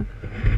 Mm-hmm.